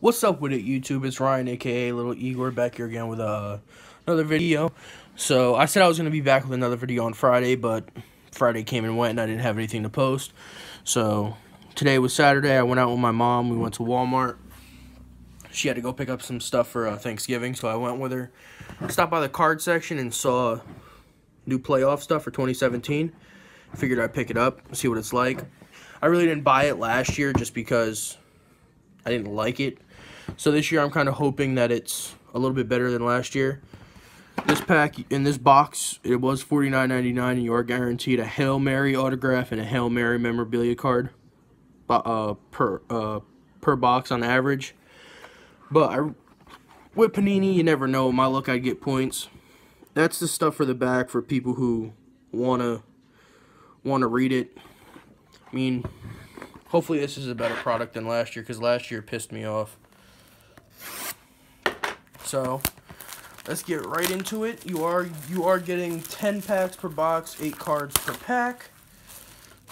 What's up with it, YouTube? It's Ryan, aka Little Igor, back here again with uh, another video. So, I said I was going to be back with another video on Friday, but Friday came and went and I didn't have anything to post. So, today was Saturday. I went out with my mom. We went to Walmart. She had to go pick up some stuff for uh, Thanksgiving, so I went with her. Stopped by the card section and saw new playoff stuff for 2017. Figured I'd pick it up, see what it's like. I really didn't buy it last year just because I didn't like it. So this year I'm kind of hoping that it's a little bit better than last year. This pack, in this box, it was $49.99 and you are guaranteed a Hail Mary autograph and a Hail Mary memorabilia card uh, per, uh, per box on average. But I, with Panini, you never know. My luck, I get points. That's the stuff for the back for people who want to want to read it. I mean, hopefully this is a better product than last year because last year pissed me off. So, let's get right into it. You are you are getting 10 packs per box, 8 cards per pack.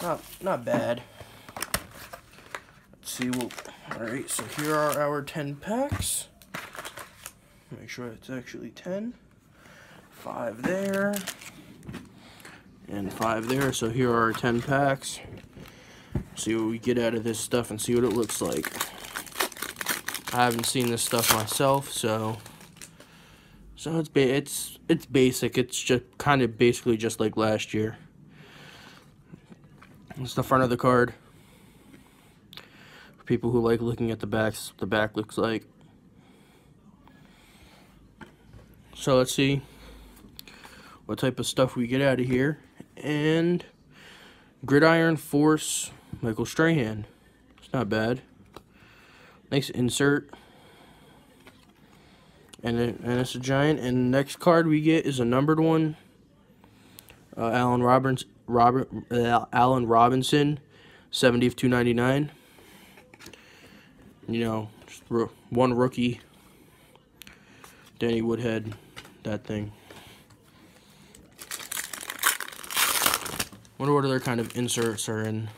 Not not bad. Let's see what Alright, so here are our 10 packs. Make sure it's actually 10. 5 there. And 5 there. So here are our 10 packs. See what we get out of this stuff and see what it looks like. I haven't seen this stuff myself, so so it's ba it's it's basic. It's just kind of basically just like last year. It's the front of the card. For people who like looking at the backs, the back looks like. So let's see what type of stuff we get out of here. And Gridiron Force Michael Strahan. It's not bad. Nice insert. And, it, and it's a giant. And next card we get is a numbered one. Uh, Allen Roberts, Robert, uh, Allen Robinson, 70 of 299. You know, one rookie. Danny Woodhead, that thing. Wonder what other kind of inserts are in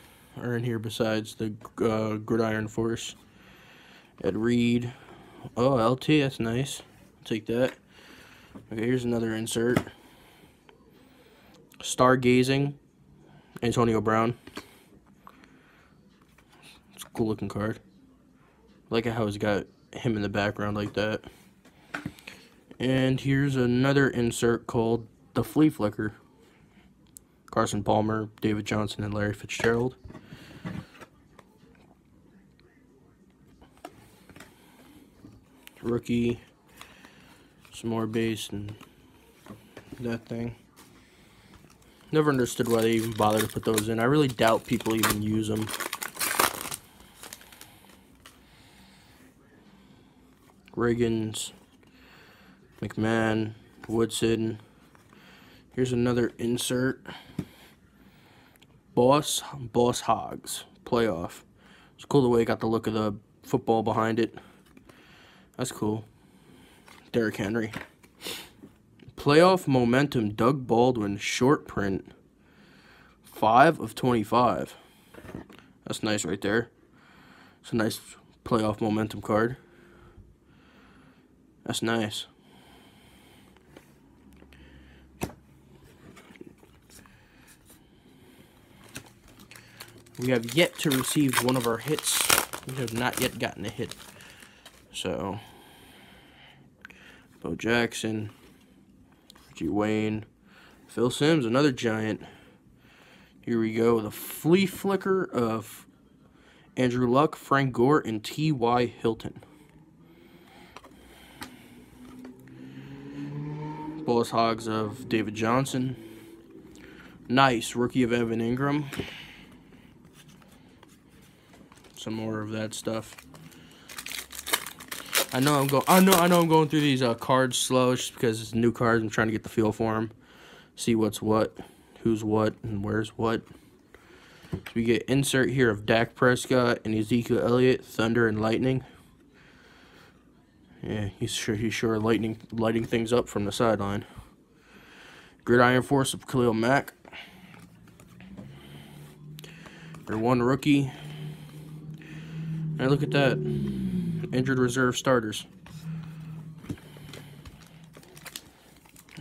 are in here besides the uh, Gridiron Force. Ed Reed. Oh, LT, that's nice. Take that. Okay, here's another insert. Stargazing. Antonio Brown. It's a cool looking card. I like how he's got him in the background like that. And here's another insert called the Flea Flicker. Carson Palmer, David Johnson, and Larry Fitzgerald. Rookie, some more base, and that thing. Never understood why they even bother to put those in. I really doubt people even use them. Riggins, McMahon, Woodson. Here's another insert. Boss, Boss Hogs, playoff. It's cool the way it got the look of the football behind it. That's cool. Derrick Henry. Playoff momentum, Doug Baldwin, short print. 5 of 25. That's nice right there. It's a nice playoff momentum card. That's nice. We have yet to receive one of our hits. We have not yet gotten a hit. So, Bo Jackson, Reggie Wayne, Phil Simms, another giant. Here we go, the flea flicker of Andrew Luck, Frank Gore, and T.Y. Hilton. Boss Hogs of David Johnson. Nice, rookie of Evan Engram. Some more of that stuff. I know I'm going. I know. I know I'm going through these uh, cards slow, just because it's new cards. I'm trying to get the feel for them, see what's what, who's what, and where's what. So we get insert here of Dak Prescott and Ezekiel Elliott, Thunder and Lightning. Yeah, he's sure he's sure lightning lighting things up from the sideline. Gridiron Force of Khalil Mack. Their one rookie. And look at that. Injured reserve starters.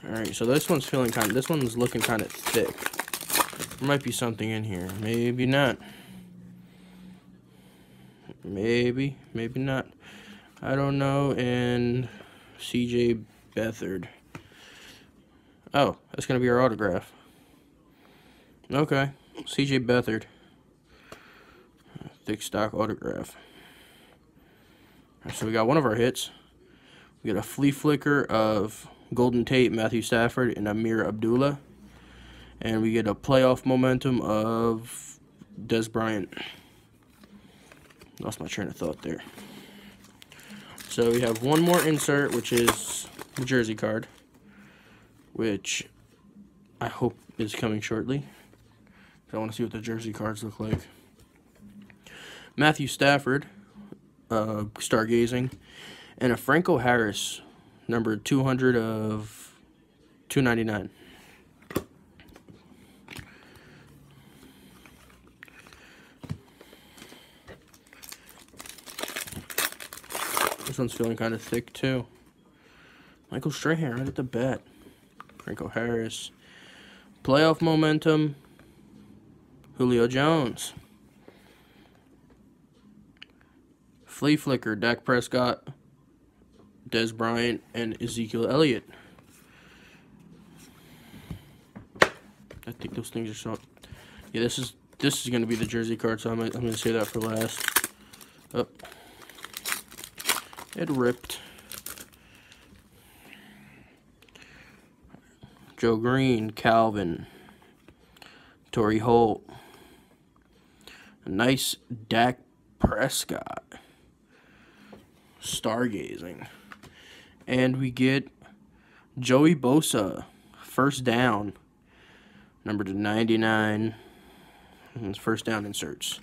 Alright, so this one's feeling kind of, this one's looking kind of thick. There might be something in here. Maybe not. Maybe, maybe not. I don't know. And CJ Beathard. Oh, that's going to be our autograph. Okay. CJ Beathard. Thick stock autograph. So we got one of our hits. We got a flea flicker of Golden Tate, Matthew Stafford, and Ameer Abdullah. And we get a playoff momentum of Dez Bryant. Lost my train of thought there. So we have one more insert, which is the jersey card, which I hope is coming shortly. I want to see what the jersey cards look like. Matthew Stafford, uh, stargazing, and a Franco Harris, number 200 of 299. This one's feeling kind of thick too. Michael Strahan right at the bat. Franco Harris. Playoff momentum. Julio Jones. Flea Flicker, Dak Prescott, Dez Bryant, and Ezekiel Elliott. I think those things are so. Yeah, this is this is gonna be the jersey card, so I'm I'm gonna say that for last. Oh, it ripped. Joe Greene, Calvin, Torry Holt. A nice Dak Prescott stargazing. And we get Joey Bosa, first down, number to 99. First down inserts.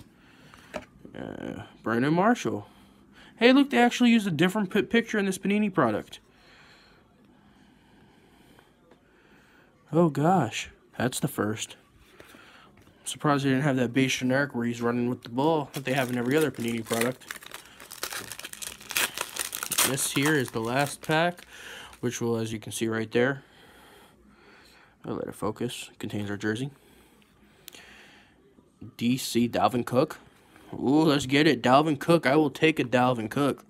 Uh, Brandon Marshall. Hey, look, they actually used a different picture in this Panini product. Oh, gosh. That's the first. surprised they didn't have that base generic where he's running with the ball that they have in every other Panini product. This here is the last pack, which will, as you can see right there, I'll let it focus, contains our jersey. DC Dalvin Cook. Ooh, let's get it. Dalvin Cook. I will take a Dalvin Cook.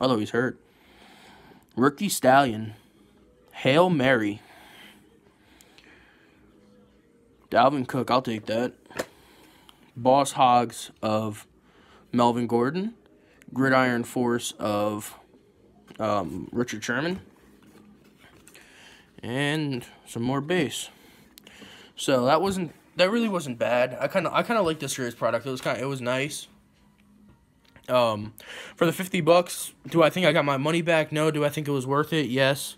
Although he's hurt. Rookie Stallion. Hail Mary. Dalvin Cook. I'll take that. Boss Hogs of Melvin Gordon. Gridiron Force of um, Richard Sherman, and some more base. So that wasn't that really wasn't bad. I kind of I kind of like this series product. It was kind it was nice. Um, for the fifty bucks, do I think I got my money back? No. Do I think it was worth it? Yes.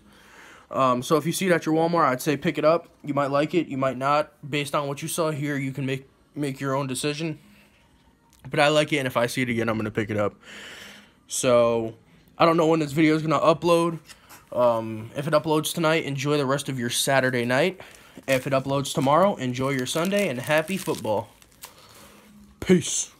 Um, so if you see it at your Walmart, I'd say pick it up. You might like it, you might not. Based on what you saw here, you can make make your own decision. But I like it, and if I see it again, I'm gonna pick it up. So I don't know when this video is going to upload. Um, if it uploads tonight, enjoy the rest of your Saturday night. If it uploads tomorrow, enjoy your Sunday and happy football. Peace.